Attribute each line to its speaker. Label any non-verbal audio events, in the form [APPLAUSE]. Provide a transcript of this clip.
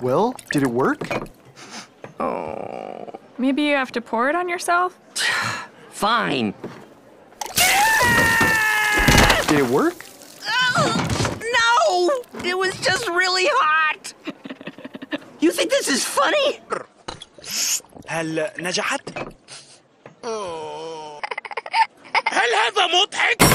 Speaker 1: Well, did it work?
Speaker 2: Maybe you have to pour it on yourself? [SIGHS]
Speaker 3: Fine.
Speaker 1: Did it work?
Speaker 3: No! It was just really hot! [LAUGHS] You think this is funny?
Speaker 4: هل نجحت؟ [LAUGHS] هل هذا مضحك؟